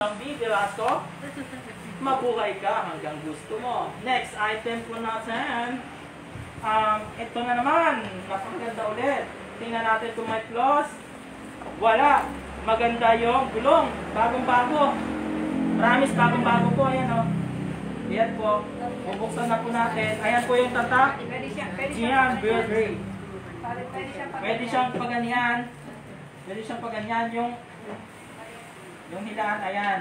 Ang bibiraso, mabuhay ka hanggang gusto mo. Next item po natin, um, ito na naman, napakaganda ulit. Tingnan natin kung may flaws. Wala. Maganda yung gulong. Bagong-bago. Promise, bagong-bago po. Ayan o. Ayan po. Bubuksan na po natin. Ayan po yung tatak. Gian pag- Pwede siyang paganyan. Pwede siyang paganyan yung yung hilaan, ayan.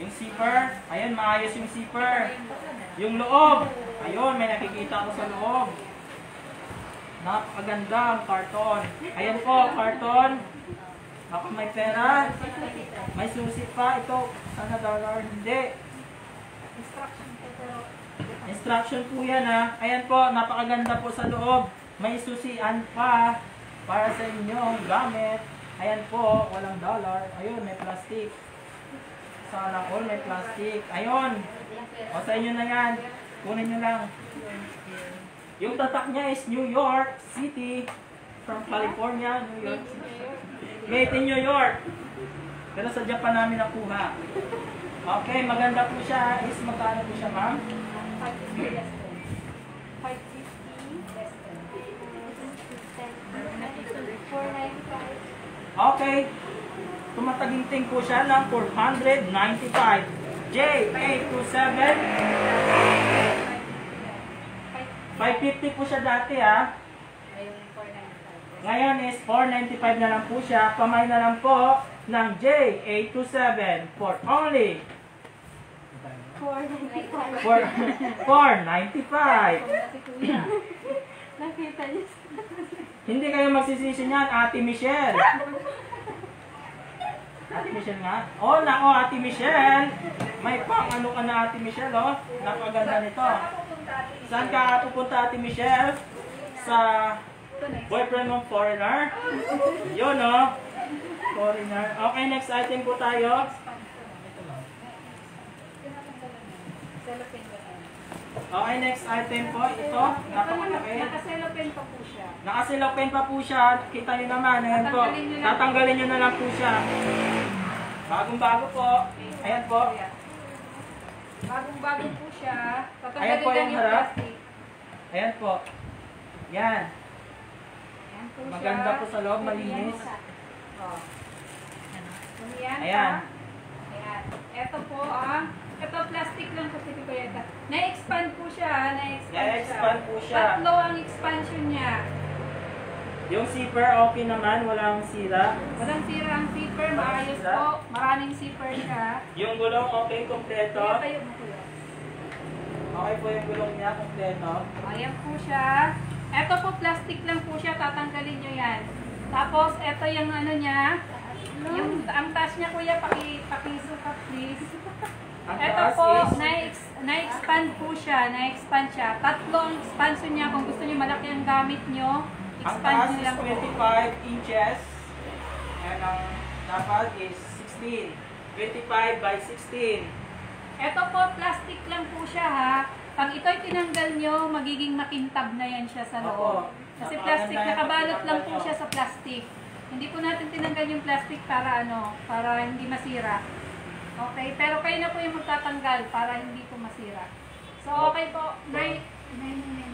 Yung zipper, ayan, maayos yung zipper. Yung loob, ayun, may nakikita ko sa loob. Napakaganda ang karton. Ayan po, karton. Baka may pera. May susi pa. Ito, sana dollar. Hindi. Instruction pero Instruction po yan ha. Ayan po, napakaganda po sa loob. May susian pa para sa inyong gamit. Ayan po, walang dollar. Ayun, may plastic. Sana all may plastic. Ayun. O sa inyo na yan. Kunin nyo lang. Yung tatak niya is New York City. From California, New York City. Made in New York. Pero sa Japan namin nakuha. Okay, maganda po siya. Is magkano po siya, ma'am? 550 less than. 550 Okay. Tumataginting po siya ng 495. J827. 550 po siya dati ha. 495. Ngayon is 495 na lang po siya. Pamay na lang po ng J827 for only 495. 4, 495. Nakita niyo. Hindi kayo magsisisi niyan, Ate Michelle. Ate Michelle nga. Oh, nako, Ate Michelle. May pang ano ka na, Ate Michelle, oh. Napaganda nito. Saan ka pupunta, Ate Michelle? Sa boyfriend mong foreigner? Yun, oh. Foreigner. Okay, next item po tayo. Cellophane? Okay, next item po. Ito, napakalaki. Naka-cellophane pa po siya. Nakasilopin pa po siya. Kita nyo naman. Ayan po. Tatanggalin nyo na lang po siya. Bagong-bago po. Ayan po. Bagong-bago po siya. Ayan Tatanggalin po lang yung harap. Ayan po. Yan. Ayan po. Maganda po sa loob, malinis. Oh. Ayan. Ayan. pa. Ayan. Ito po ah. Ito plastic lang kasi ko yata. Na-expand po siya. Na-expand, Na-expand po siya. Tatlo ang expansion niya. Yung zipper okay naman. Walang sira. Walang sira ang zipper. Maayos Sira? po. Maraming zipper siya. Yung gulong okay, kompleto. Kaya tayo mo kuya. Okay po yung gulong niya, kompleto. Ayan po siya. Ito po plastic lang po siya. Tatanggalin nyo yan. Tapos, ito yung ano niya. Yung ang taas niya kuya, paki, pakisukat please. Ang Ito taas po, is na-ex- na-expand po siya. Na-expand siya. Tatlo ang expansion niya. Kung gusto niyo malaki ang gamit niyo, ang expand taas niyo is lang po. 25 inches. And ang dapat is 16. 25 by 16. Ito po, plastic lang po siya ha. Pag ito'y tinanggal nyo, magiging makintab na yan siya sa loob. Kasi plastic, nakabalot lang po siya sa plastic. Hindi po natin tinanggal yung plastic para ano, para hindi masira. Okay, pero kayo na po yung magtatanggal para hindi po masira. So, okay po. 9, 999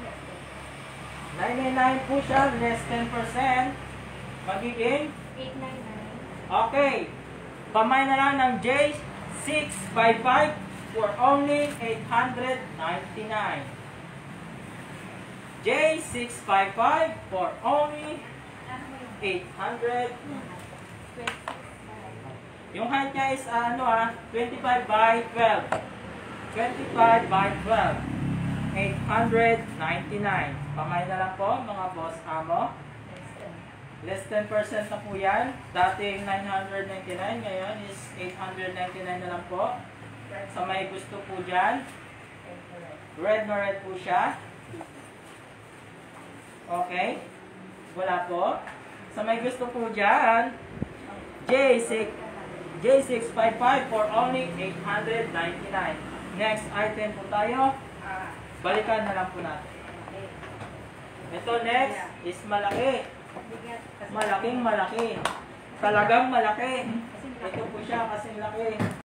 999 po siya, less 10%. Magiging 899 Okay. Pamay na lang ng J655 for only 899. J655 for only 800. 26? Yung height niya is ah, ano ah, 25 by 12. 25 by 12. 899. Pamay na lang po mga boss amo. Less 10% na po yan. Dating 999, ngayon is 899 na lang po. Sa may gusto po dyan, red na red po siya. Okay? Wala po. Sa may gusto po dyan, J6, J655 for only 899. Next item po tayo. Balikan na lang po natin. Ito next is malaki. Malaking malaki. Talagang malaki. Ito po siya kasing laki.